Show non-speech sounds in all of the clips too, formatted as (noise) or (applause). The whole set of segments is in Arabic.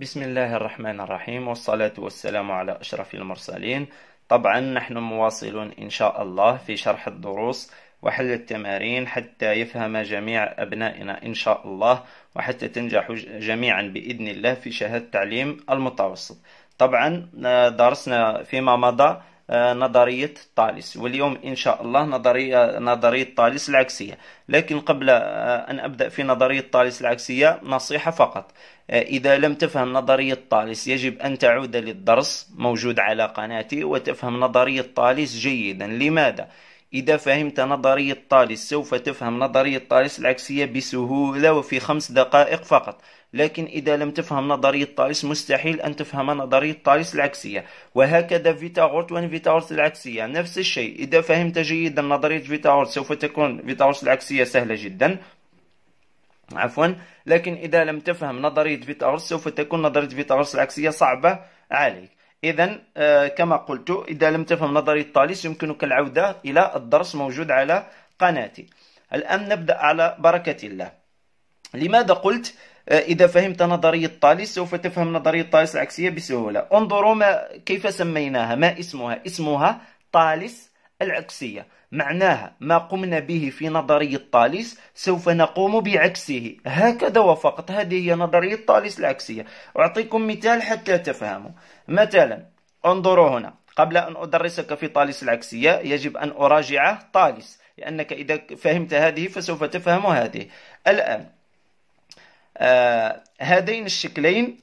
بسم الله الرحمن الرحيم والصلاة والسلام على أشرف المرسلين. طبعا نحن مواصلون إن شاء الله في شرح الدروس وحل التمارين حتى يفهم جميع أبنائنا إن شاء الله وحتى تنجحوا جميعا بإذن الله في شهادة التعليم المتوسط. طبعا درسنا فيما مضى آه، نظرية طالس واليوم إن شاء الله نظرية نظرية طالس العكسية. لكن قبل آه، أن أبدأ في نظرية طالس العكسية نصيحة فقط. آه، إذا لم تفهم نظرية طالس يجب أن تعود للدرس موجود على قناتي وتفهم نظرية طالس جيدا. لماذا؟ إذا فهمت نظرية طالس سوف تفهم نظرية طالس العكسية بسهولة وفي خمس دقائق فقط. لكن إذا لم تفهم نظرية طالس مستحيل أن تفهم نظرية طالس العكسية. وهكذا فيتاغورس وفيتاغورس العكسية. نفس الشيء إذا فهمت جيدا نظرية فيتاغورس سوف تكون فيتاغورس العكسية سهلة جدا. عفوا. لكن إذا لم تفهم نظرية فيتاغورس سوف تكون نظرية فيتاغورس العكسية صعبة عليك. إذا آه، كما قلت إذا لم تفهم نظرية طالس يمكنك العودة إلى الدرس موجود على قناتي. الآن نبدأ على بركة الله. لماذا قلت آه، إذا فهمت نظرية طالس سوف تفهم نظرية طالس العكسية بسهولة. انظروا ما كيف سميناها ما اسمها؟ اسمها طالس العكسية. معناها ما قمنا به في نظرية طالس سوف نقوم بعكسه. هكذا وفقط هذه هي نظرية طالس العكسية. أعطيكم مثال حتى تفهموا. مثلا انظروا هنا. قبل أن أدرسك في طالس العكسية يجب أن أراجع طالس لأنك إذا فهمت هذه فسوف تفهم هذه. الآن آه هذين الشكلين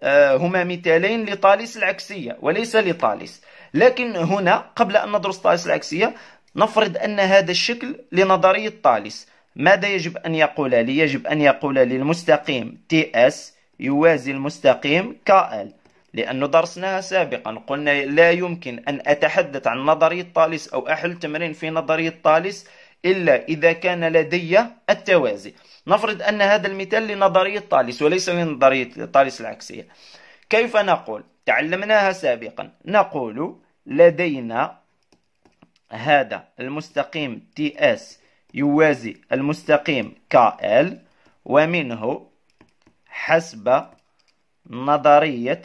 آه هما مثالين لطالس العكسية وليس لطالس. لكن هنا قبل أن ندرس طالس العكسية نفرض أن هذا الشكل لنظرية طالس ماذا يجب أن يقول لي؟ يجب أن يقول لي المستقيم TS يوازي المستقيم KL لأنه درسناها سابقا. قلنا لا يمكن أن أتحدث عن نظرية طالس أو أحل تمرين في نظرية طالس إلا إذا كان لدي التوازي. نفرض أن هذا المثال لنظرية طالس وليس لنظرية طالس العكسية. كيف نقول؟ تعلمناها سابقا. نقول لدينا هذا المستقيم TS يوازي المستقيم KL ومنه حسب نظرية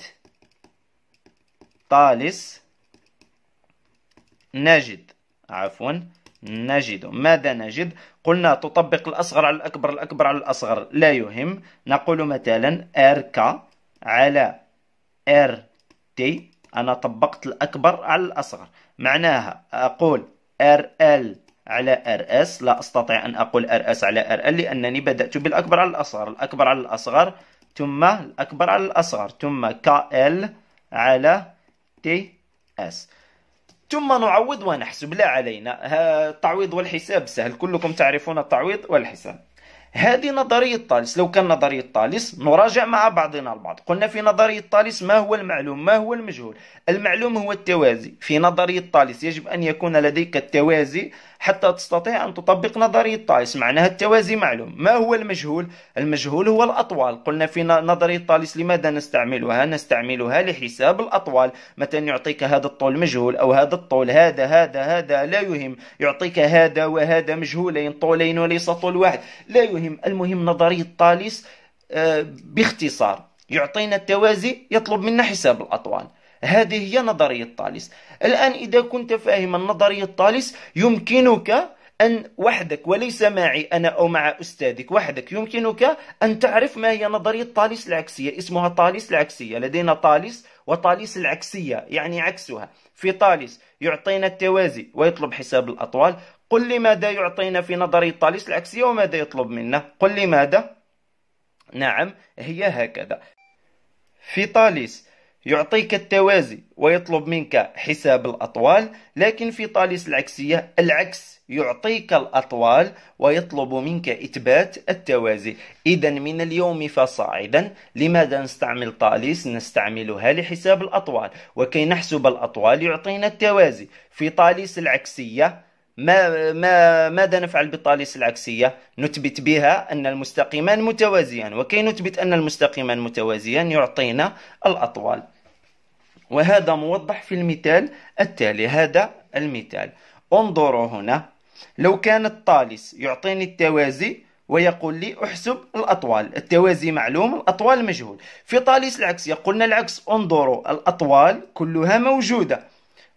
طالس نجد. عفوا نجد. ماذا نجد؟ قلنا تطبق الأصغر على الأكبر الأكبر على الأصغر. لا يهم. نقول مثلا RK على RT أنا طبقت الأكبر على الأصغر. معناها أقول RL على RS لا أستطيع أن أقول RS على RL لأنني بدأت بالأكبر على الأصغر. الأكبر على الأصغر ثم الأكبر على الأصغر ثم KL على TS ثم نعوض ونحسب. لا علينا. التعويض والحساب سهل. كلكم تعرفون التعويض والحساب. هذه نظرية طالس. لو كان نظرية طالس نراجع مع بعضنا البعض. قلنا في نظرية طالس ما هو المعلوم ما هو المجهول؟ المعلوم هو التوازي. في نظرية طالس يجب أن يكون لديك التوازي حتى تستطيع أن تطبق نظرية طالس. معناها التوازي معلوم. ما هو المجهول؟ المجهول هو الأطوال. قلنا في نظرية طالس لماذا نستعملها؟ نستعملها لحساب الأطوال. مثلا يعطيك هذا الطول مجهول أو هذا الطول؟ هذا هذا هذا. لا يهم. يعطيك هذا وهذا مجهولين طولين وليس طول واحد. لا يهم. المهم نظرية طالس آه، باختصار. يعطينا التوازي يطلب منا حساب الأطوال هذه هي نظرية طالس الآن إذا كنت فاهما نظرية طالس يمكنك أن وحدك وليس معي أنا أو مع أستاذك وحدك. يمكنك أن تعرف ما هي نظرية طالس العكسية. اسمها طالس العكسية. لدينا طالس وطالس العكسية يعني عكسها. في طالس يعطينا التوازي ويطلب حساب الأطوال. قل لي ماذا يعطينا في نظرية طالس العكسية وماذا يطلب منا؟ قل لي ماذا نعم هي هكذا. في طالس يعطيك التوازي ويطلب منك حساب الأطوال لكن في طالس العكسية العكس يعطيك الأطوال ويطلب منك إثبات التوازي. إذا من اليوم فصاعدا لماذا نستعمل طالس نستعملها لحساب الأطوال. وكي نحسب الأطوال يعطينا التوازي. في طالس العكسية ما ما ماذا نفعل بالطالس العكسية؟ نثبت بها أن المستقيمان متوازيان وكي نثبت أن المستقيمان متوازيان يعطينا الأطوال. وهذا موضح في المثال التالي هذا المثال. انظروا هنا لو كان الطالس يعطيني التوازي ويقول لي احسب الأطوال. التوازي معلوم الأطوال مجهول. في طاليس العكسية قلنا العكس انظروا الأطوال كلها موجودة.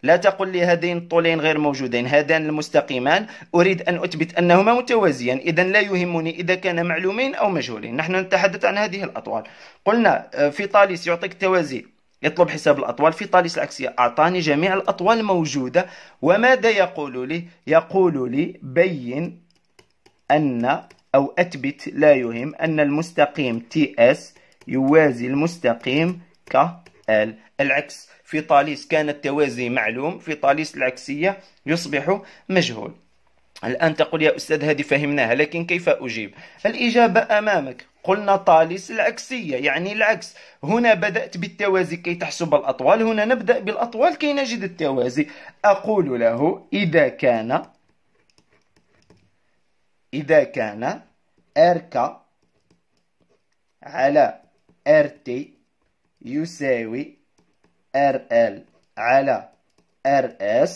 لا تقل لي هذين الطولين غير موجودين هذان المستقيمان. أريد أن أثبت أنهما متوازيان إذا لا يهمني إذا كان معلومين أو مجهولين. نحن نتحدث عن هذه الأطوال. قلنا آه، في طاليس يعطيك التوازي يطلب حساب الأطوال. في طاليس العكسية أعطاني جميع الأطوال موجودة وماذا يقول لي؟ يقول لي بين أن أو أثبت لا يهم أن المستقيم TS يوازي المستقيم KL العكس. في طاليس كان التوازي معلوم في طاليس العكسية يصبح مجهول. الآن تقول يا أستاذ هذه فهمناها لكن كيف أجيب؟ الإجابة أمامك. قلنا طاليس العكسية يعني العكس. هنا بدأت بالتوازي كي تحسب الأطوال هنا نبدأ بالأطوال كي نجد التوازي. أقول له إذا كان إذا كان RK على RT يساوي RL على RS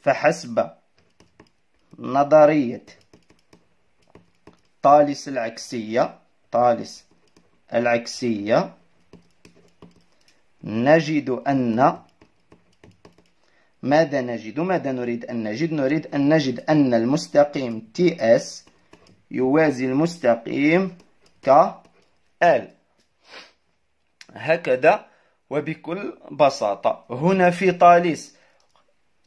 فحسب نظرية طالس العكسية طالس العكسية نجد أن ماذا نجد؟ ماذا نريد أن نجد؟ نريد أن نجد أن المستقيم TS يوازي المستقيم KL هكذا وبكل بساطة هنا في طالس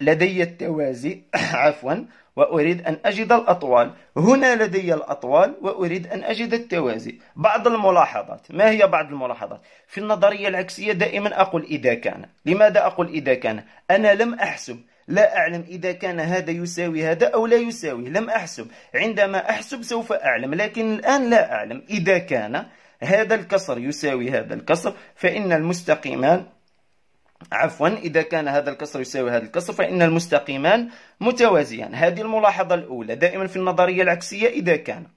لدي التوازي. (coughs) عفوا. وأريد أن أجد الأطوال. هنا لدي الأطوال وأريد أن أجد التوازي. بعض الملاحظات. ما هي بعض الملاحظات؟ في النظرية العكسية دائما أقول إذا كان. لماذا أقول إذا كان؟ أنا لم أحسب. لا أعلم إذا كان هذا يساوي هذا أو لا يساوي. لم أحسب. عندما أحسب سوف أعلم لكن الآن لا أعلم. إذا كان هذا الكسر يساوي هذا الكسر فإن المستقيمان عفوا إذا كان هذا الكسر يساوي هذا الكسر فإن المستقيمان متوازيان. هذه الملاحظة الأولى دائما في النظرية العكسية إذا كان.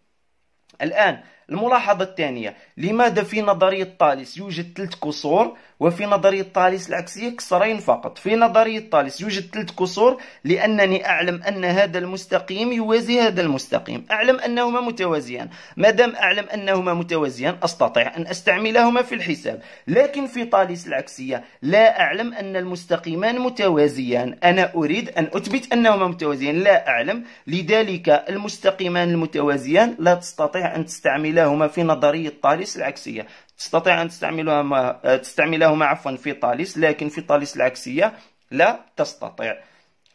الآن الملاحظة الثانية لماذا في نظرية طالس يوجد ثلاث كسور وفي نظرية طالس العكسية كسرين فقط؟ في نظرية طالس يوجد ثلاث كسور لأنني أعلم أن هذا المستقيم يوازي هذا المستقيم. أعلم أنهما متوازيان. ما دام أعلم أنهما متوازيان أستطيع أن أستعملهما في الحساب. لكن في طالس العكسية لا أعلم أن المستقيمان متوازيان. أنا أريد أن أثبت أنهما متوازيان. لا أعلم. لذلك المستقيمان المتوازيان لا تستطيع أن تستعملهما في نظرية طالس العكسية. تستطيع أن تستعملهما تستعملهما عفوا في طالس لكن في طالس العكسية لا تستطيع.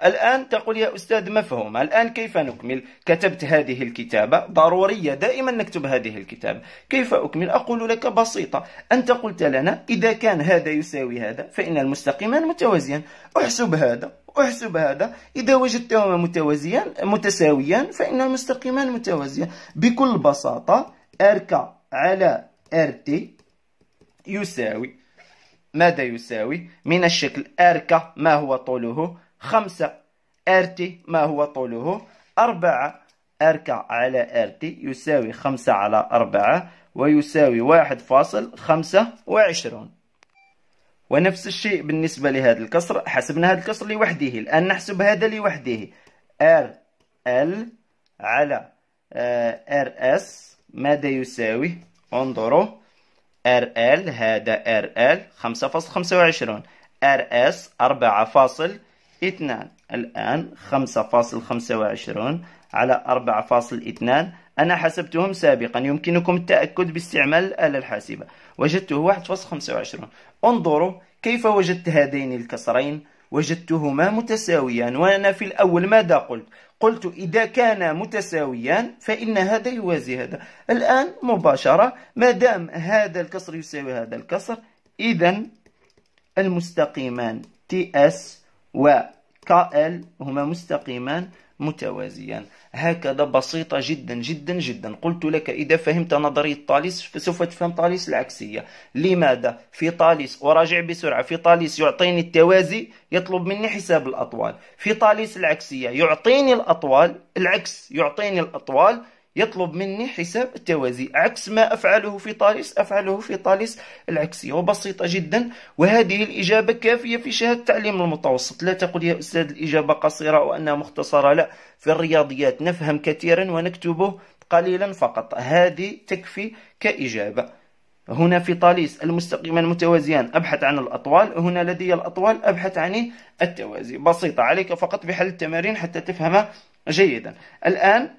الآن تقول يا أستاذ مفهوم الآن كيف نكمل؟ كتبت هذه الكتابة ضرورية دائما نكتب هذه الكتابة كيف أكمل؟ أقول لك بسيطة. أنت قلت لنا إذا كان هذا يساوي هذا فإن المستقيمان متوازيان أحسب هذا أحسب هذا. إذا وجدتهما متوازيان متساويان فإن المستقيمان متوازيان بكل بساطة أركا على RT يساوي ماذا يساوي؟ من الشكل أركا ما هو طوله؟ خمسة RT ما هو طوله؟ أربعة أركا على RT يساوي خمسة على أربعة ويساوي واحد فاصل خمسة وعشرون. ونفس الشيء بالنسبة لهذا الكسر حسبنا هذا الكسر لوحده الآن نحسب هذا لوحده. R L على آه، R S ماذا يساوي؟ انظروا RL هذا RL 5.25 RS 4.2 الآن 5.25 على 4.2 أنا حسبتهم سابقا يمكنكم التأكد باستعمال الآلة الحاسبة. وجدته 1.25 انظروا كيف وجدت هذين الكسرين. وجدتهما متساويان. وأنا في الأول ماذا قلت؟ قلت إذا كانا متساويان فإن هذا يوازي هذا. الآن مباشرة ما دام هذا الكسر يساوي هذا الكسر إذا المستقيمان TS و KL هما مستقيمان. متوازيان. هكذا بسيطة جدا جدا جدا. قلت لك إذا فهمت نظرية طاليس فسوف تفهم طاليس العكسية. لماذا؟ في طاليس أراجع بسرعة. في طاليس يعطيني التوازي يطلب مني حساب الأطوال. في طاليس العكسية يعطيني الأطوال العكس يعطيني الأطوال يطلب مني حساب التوازي. عكس ما أفعله في طالس أفعله في طالس العكسية وبسيطة جدا. وهذه الإجابة كافية في شهادة التعليم المتوسط. لا تقول يا أستاذ الإجابة قصيرة وأنها مختصرة لا. في الرياضيات نفهم كثيرا ونكتبه قليلا فقط. هذه تكفي كإجابة. هنا في طاليس المستقيمان متوازيان أبحث عن الأطوال. هنا لدي الأطوال أبحث عن التوازي. بسيطة عليك فقط بحل التمارين حتى تفهمها جيدا. الآن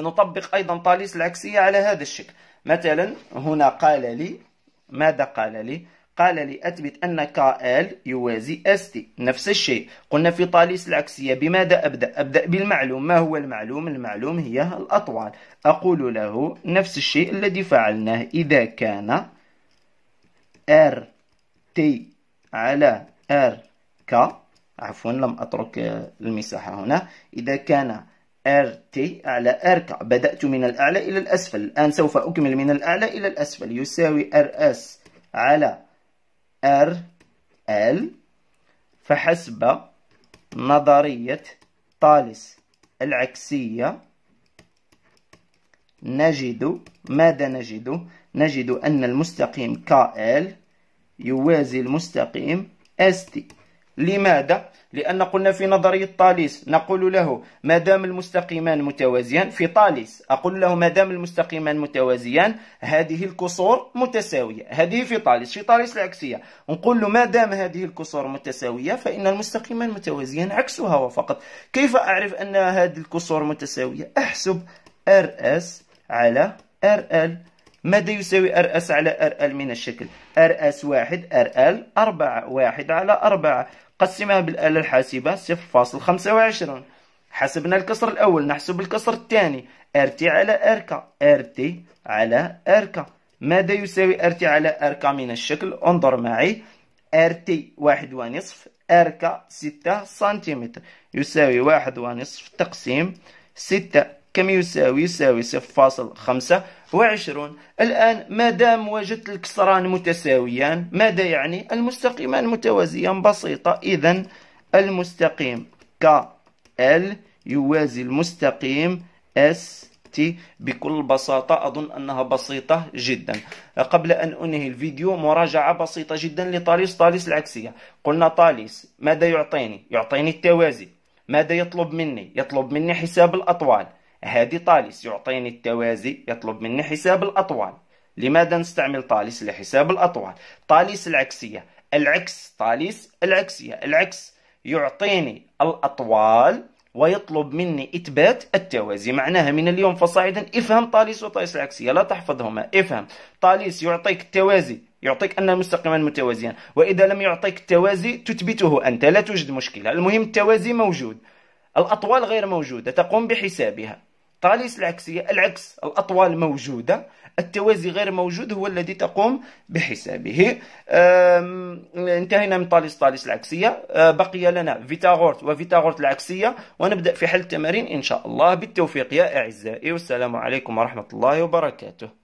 نطبق أيضا طاليس العكسية على هذا الشكل. مثلا هنا قال لي ماذا قال لي؟ قال لي أثبت أن KL يوازي ST نفس الشيء. قلنا في طاليس العكسية بماذا أبدأ؟ أبدأ بالمعلوم. ما هو المعلوم؟ المعلوم هي الأطوال. أقول له نفس الشيء الذي فعلناه. إذا كان RT على RK عفوا لم أترك المساحة هنا. إذا كان RT على RK بدأت من الأعلى إلى الأسفل الآن سوف أكمل من الأعلى إلى الأسفل يساوي S على L فحسب نظرية طالس العكسية نجد ماذا نجد؟ نجد أن المستقيم KL يوازي المستقيم ST لماذا؟ لأن قلنا في نظرية طاليس نقول له ما دام المستقيمان متوازيان في طاليس. أقول له ما دام المستقيمان متوازيان هذه الكسور متساوية. هذه في طاليس في طاليس العكسية. نقول له ما دام هذه الكسور متساوية فإن المستقيمان متوازيان عكسها وفقط. كيف أعرف أن هذه الكسور متساوية؟ أحسب RS على RL ماذا يساوي RS على RL من الشكل؟ RS واحد RL أربعة واحد على أربعة. قسمها بالآلة الحاسبة 0.25 حسبنا الكسر الأول نحسب الكسر الثاني. RT على RK RT على RK ماذا يساوي RT على RK من الشكل؟ انظر معي. RT واحد ونصف RK ستة سنتيمتر. يساوي واحد ونصف تقسيم ستة. كم يساوي؟ يساوي صفر فاصل خمسة. وعشرون الآن ما دام وجدت الكسران متساويان ماذا يعني؟ المستقيمان متوازيان بسيطة. إذا المستقيم KL يوازي المستقيم ST بكل بساطة. أظن أنها بسيطة جدا. قبل أن أنهي الفيديو مراجعة بسيطة جدا لطاليس. طاليس العكسية. قلنا طاليس ماذا يعطيني؟ يعطيني التوازي. ماذا يطلب مني؟ يطلب مني حساب الأطوال. هذه طالس يعطيني التوازي يطلب مني حساب الأطوال. لماذا نستعمل طالس لحساب الأطوال؟ طالس العكسية. العكس طالس العكسية. العكس يعطيني الأطوال ويطلب مني إثبات التوازي. معناها من اليوم فصاعدا افهم طاليس وطاليس العكسية. لا تحفظهما افهم. طاليس يعطيك التوازي يعطيك أن المستقيمان متوازيان وإذا لم يعطيك التوازي تثبته أنت. لا توجد مشكلة. المهم التوازي موجود. الأطوال غير موجودة تقوم بحسابها. طاليس العكسية العكس الأطوال موجودة التوازي غير موجود هو الذي تقوم بحسابه. انتهينا من طاليس طاليس العكسية. أه، بقي لنا فيتاغورت وفيتاغورت العكسية ونبدأ في حل التمارين إن شاء الله. بالتوفيق يا أعزائي والسلام عليكم ورحمة الله وبركاته.